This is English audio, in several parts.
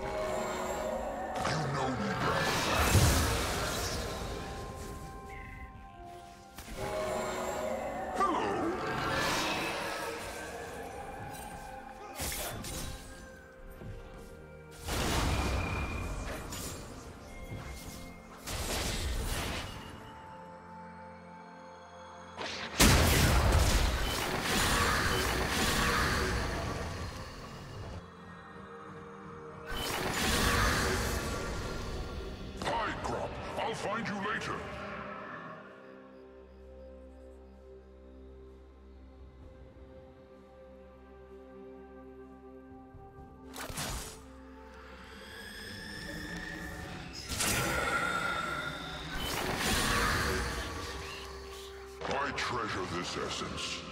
you find you later. I treasure this essence.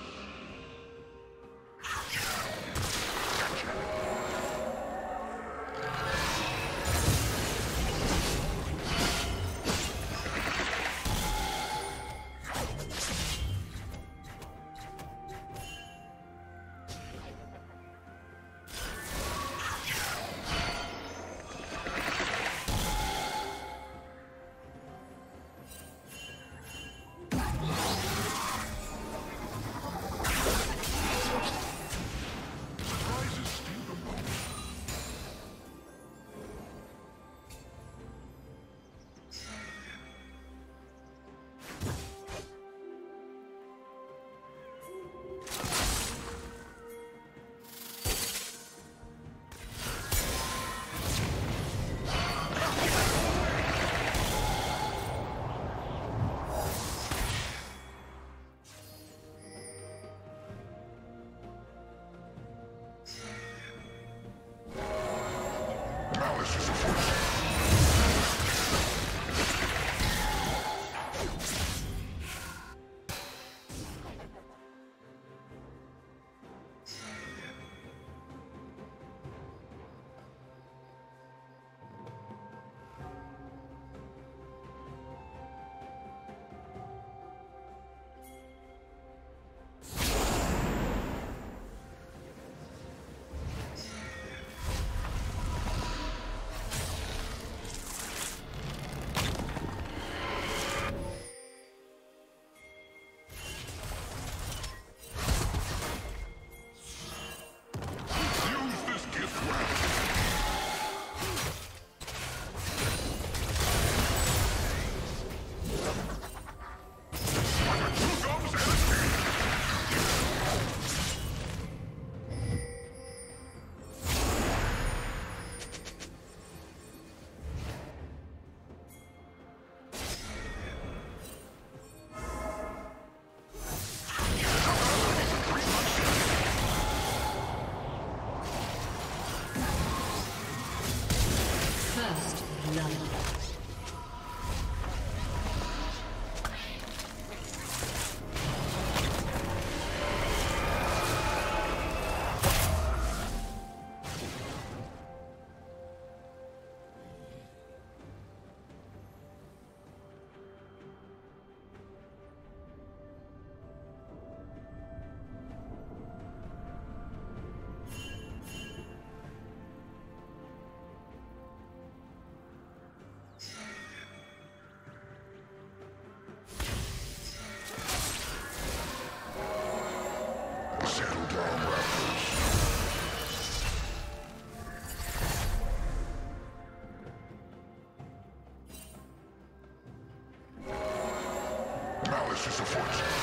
force is afoot.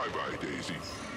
Bye-bye, Daisy.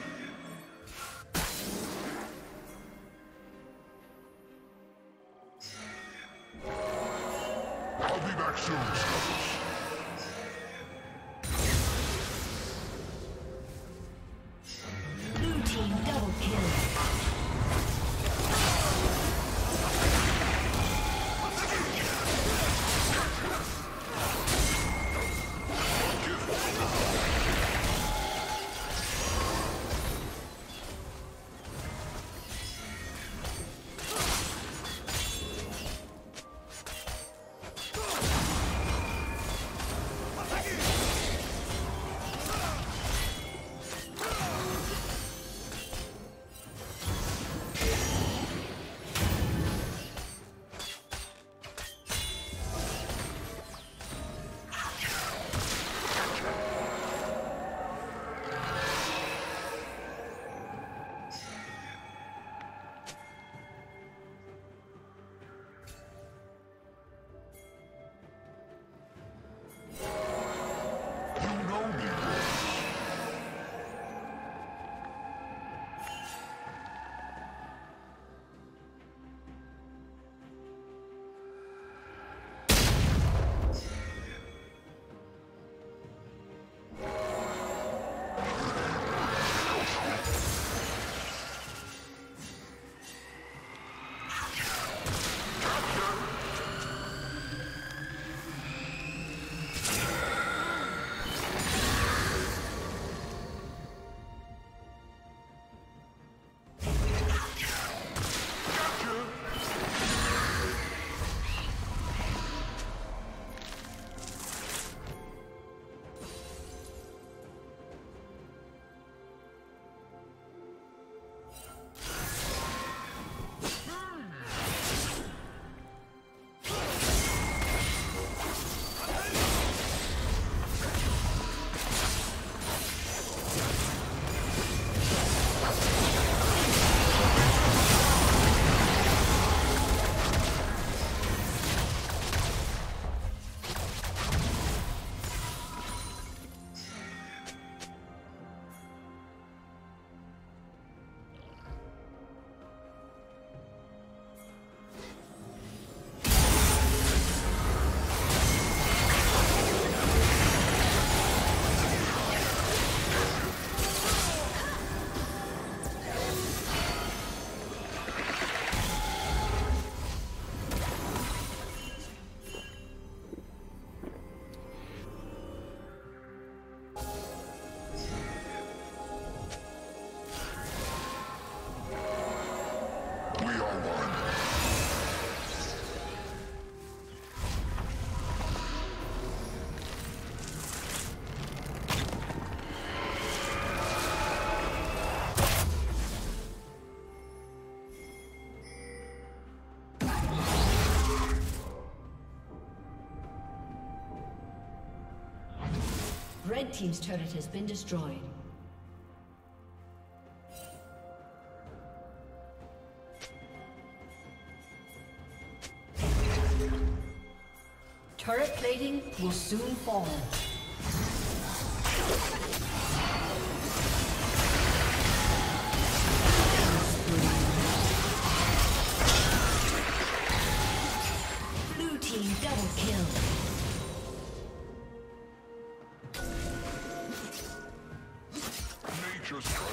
You know me. Red team's turret has been destroyed. Turret plating will soon fall. Blue team double kill. Nature strikes